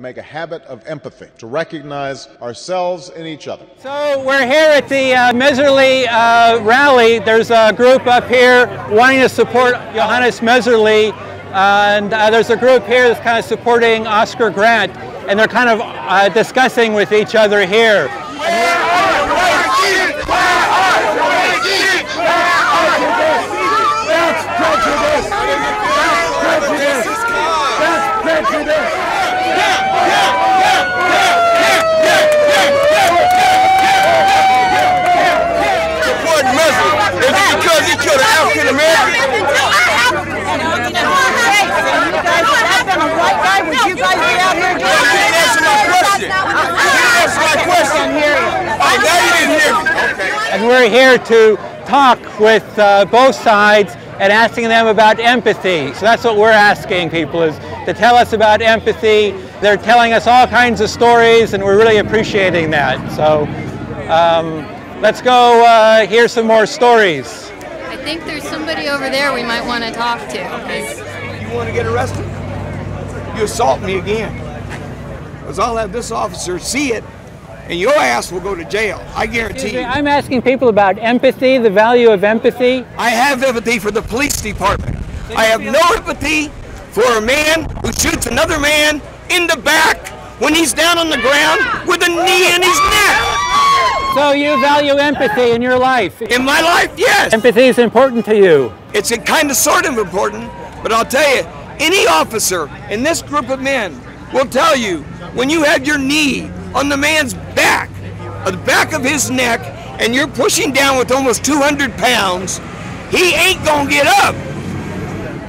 Make a habit of empathy to recognize ourselves and each other. So we're here at the uh, Mehserle uh, rally. There's a group up here wanting to support Johannes Mehserle, and uh, there's a group here that's kind of supporting Oscar Grant, and they're kind of uh, discussing with each other here. That's prejudice! That's prejudice! That's prejudice! Support Muslim. Is it because he African American? He didn't answer my question. He didn't answer my question. Oh, now you didn't hear me. And we're here to talk with uh, both sides and asking them about empathy. So that's what we're asking people is to tell us about empathy. They're telling us all kinds of stories, and we're really appreciating that. So um, let's go uh, hear some more stories. I think there's somebody over there we might want to talk to. You want to get arrested? You assault me again. Because I'll have this officer see it, and your ass will go to jail. I guarantee you. I'm asking people about empathy, the value of empathy. I have empathy for the police department. I have no empathy for a man who shoots another man in the back when he's down on the ground with a knee in his neck. So you value empathy in your life. In my life, yes. Empathy is important to you. It's kind of sort of important, but I'll tell you, any officer in this group of men will tell you when you have your knee on the man's back, on the back of his neck, and you're pushing down with almost 200 pounds, he ain't gonna get up.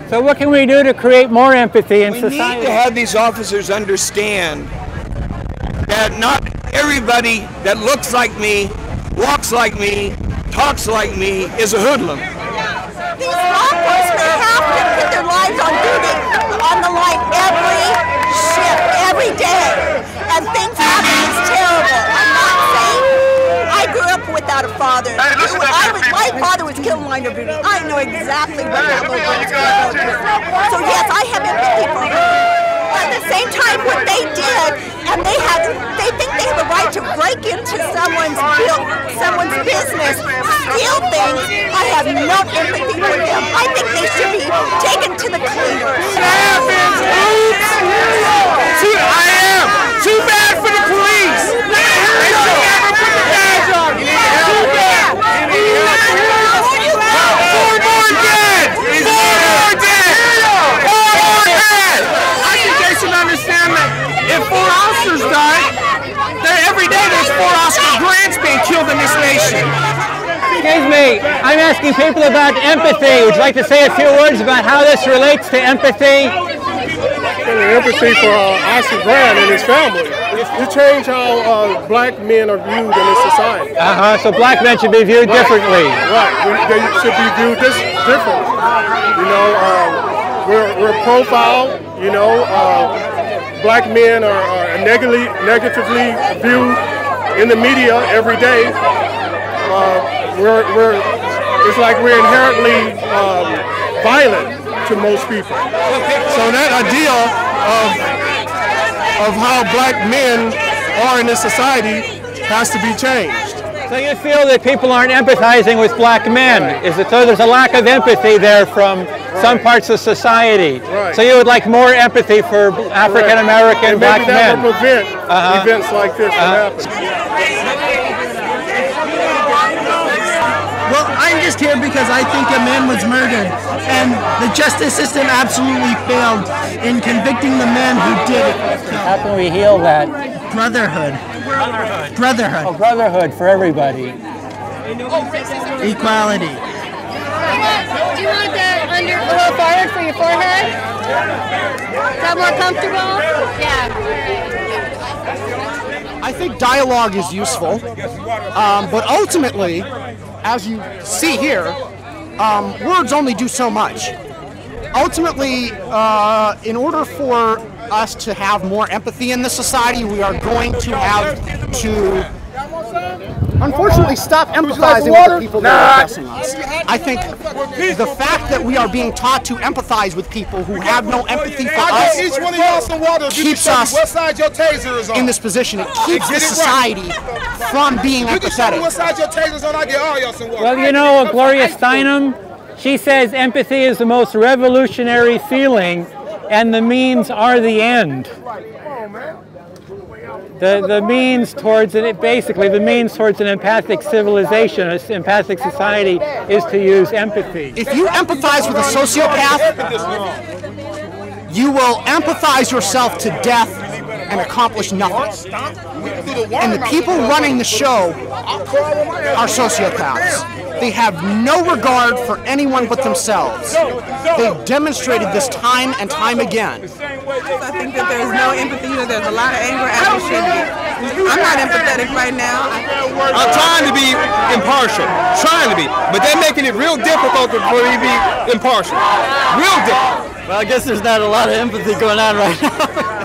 So what can we do to create more empathy in We society? need to have these officers understand that not everybody that looks like me, walks like me, talks like me is a hoodlum. These have to what they did, and they had, they think they have a right to break into someone's bu- someone's business, steal things. I have no empathy for them. I think they should be taken to the cleaners. Too, I am. Too bad for the police. They should never put the badge on. Too bad. Four more dead. Four more dead. Four more dead. I think they should understand that if four officers die, that every day there's four Oscar Grants being killed in this nation. Excuse me, I'm asking people about empathy. Would you like to say a few words about how this relates to empathy? empathy for uh, Oscar Grant and his family. To change how uh, black men are viewed in this society. Uh-huh, so black men should be viewed differently. Right, they should be viewed this differently. You know, um, we're, we're profiled, you know, uh, black men are, are negatively, negatively viewed in the media every day. Uh, we're, we're, it's like we're inherently um, violent to most people. So that idea of, of how black men are in this society has to be changed. So you feel that people aren't empathizing with black men? Is it so there's a lack of empathy there from some parts of society? Right. So you would like more empathy for African American black maybe that men? will prevent Uh-huh. events like this from Uh-huh. happening. Well, I'm just here because I think a man was murdered, and the justice system absolutely failed in convicting the man who did it. How can we heal that? Brotherhood. Brotherhood. Brotherhood. Oh, brotherhood for everybody. Equality. Do you want that under a little forward for your forehead? Is that more comfortable? Yeah. I think dialogue is useful, um, but ultimately, as you see here, um, words only do so much. Ultimately, uh, in order for us to have more empathy in this society, we are going to have to unfortunately stop empathizing with the people that are oppressing us. I think the fact that we are being taught to empathize with people who have no empathy for us give each one of y'all some water. if you can keeps us what side your taser is on. in this position. It keeps the society from being You can tell empathetic. side your taser's on. I get all y'all some water. Well, you know, Gloria Steinem, she says empathy is the most revolutionary feeling, and the means are the end. The, the means towards it, basically, the means towards an empathic civilization, an empathic society, is to use empathy. If you empathize with a sociopath, you will empathize yourself to death and accomplish nothing. And the people running the show are sociopaths. They have no regard for anyone but themselves. They've demonstrated this time and time again. I think that there's no empathy. Know, there's a lot of anger as there should be. I'm not empathetic right now. I'm trying to be impartial, trying to be, but they're making it real difficult for me to be impartial. Real difficult. Well, I guess there's not a lot of empathy going on right now.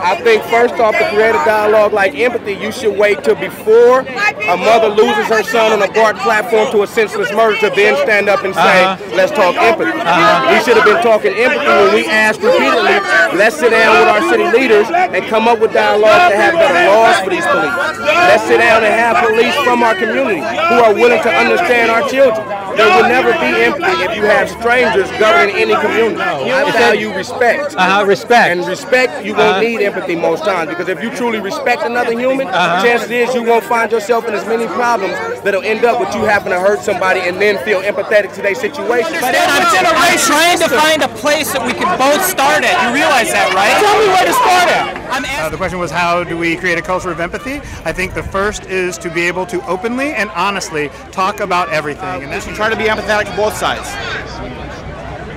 I think first off, to create a dialogue like empathy, you should wait till before a mother loses her son on a BART platform to a senseless murder to then stand up and say, Uh-huh. let's talk empathy. Uh-huh. We should have been talking empathy when we asked repeatedly, let's sit down with our city leaders and come up with dialogue to have better laws for these police. Let's sit down and have police from our community who are willing to understand our children. There will never be empathy if you have strangers governing any community. I value respect. Uh-huh, respect. And respect, you won't Uh-huh. need empathy most times because if you truly respect another human, Uh-huh. chances is you won't find yourself in as many problems that'll end up with you having to hurt somebody and then feel empathetic to their situation. But Ed, I'm, I'm trying to find a place that we can both start at. You realize that, right? Tell me where to start at. Uh, the question was how do we create a culture of empathy? I think the first is to be able to openly and honestly talk about everything. And We should try to be empathetic to both sides,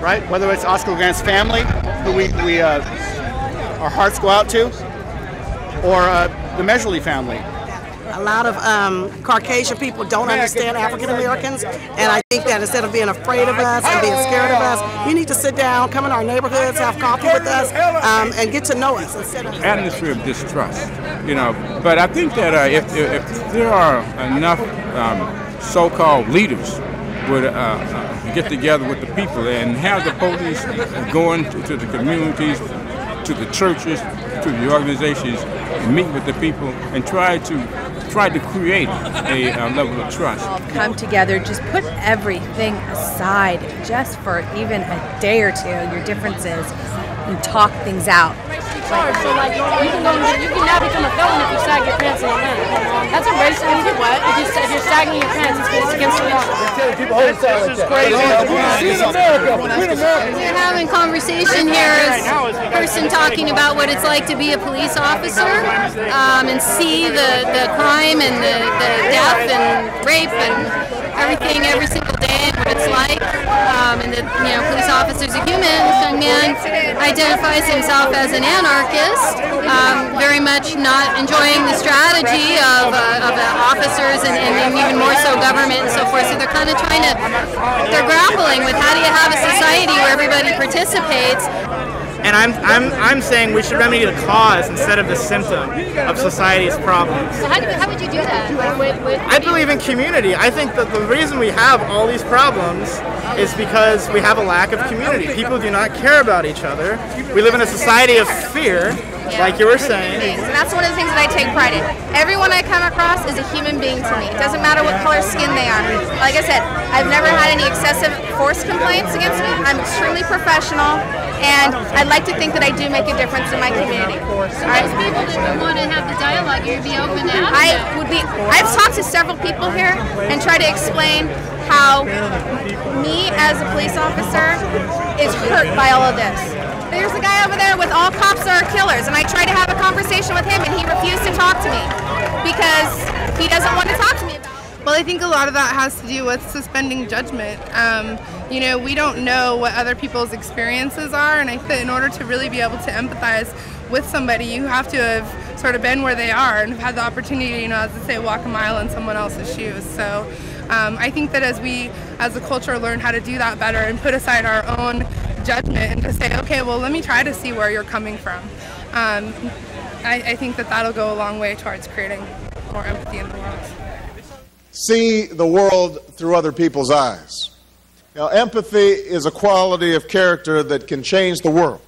right? Whether it's Oscar Grant's family, who we, we uh, our hearts go out to, or uh, the Mehserle family. A lot of um, Caucasian people don't understand African Americans, and I think that instead of being afraid of us and being scared of us, you need to sit down, come in our neighborhoods, have coffee with us, um, and get to know us instead of atmosphere of distrust, you know. But I think that uh, if, if, there are enough um, so-called leaders would uh, uh, get together with the people and have the police going to the communities, to the churches, to the organizations, meet with the people and try to try to create a, uh level of trust. come together, just put everything aside just for even a day or two, your differences, and talk things out. So like you can go and get, you can now become a felon if you sag your pants in Atlanta. That's a racist. If you what? If, you, if you're sagging your pants, it's, it's against the law. This is crazy. We're America. We're America. We're having conversation here as a person talking about what it's like to be a police officer um, and see the, the crime and the, the death and rape and everything every single day and what it's like. Um, and that you know, police officers are human. This young man identifies himself as an anarchist, um, very much not enjoying the strategy of, uh, of uh, officers and, and even more so government and so forth. So they're kind of trying to, they're grappling with how do you have a society where everybody participates And I'm, I'm, I'm saying we should remedy the cause instead of the symptom of society's problems. So how, do, how would you do that? With, with, I believe in community. I think that the reason we have all these problems is because we have a lack of community. People do not care about each other. We live in a society of fear, like you were saying. And that's one of the things that I take pride in. Everyone I come across is a human being to me. It doesn't matter what color skin they are. Like I said, I've never had any excessive force complaints against me. I'm extremely professional, and I'd like to think that I do make a difference in my community. So those people that would want to have the dialogue, you'd be open to I would be. I've talked to several people here and tried to explain how me as a police officer is hurt by all of this. There's a guy over there with all cops are killers, and I tried to have a conversation with him, and he refused to talk to me because he doesn't want to talk to me about. it. Well, I think a lot of that has to do with suspending judgment. Um, you know, we don't know what other people's experiences are, and I think in order to really be able to empathize with somebody, you have to have sort of been where they are and have had the opportunity, you know, as to say, walk a mile in someone else's shoes. So um, I think that as we, as a culture, learn how to do that better and put aside our own judgment and to say, okay, well, let me try to see where you're coming from. Um, I, I think that that'll go a long way towards creating more empathy in the world. see the world through other people's eyes. Now, empathy is a quality of character that can change the world.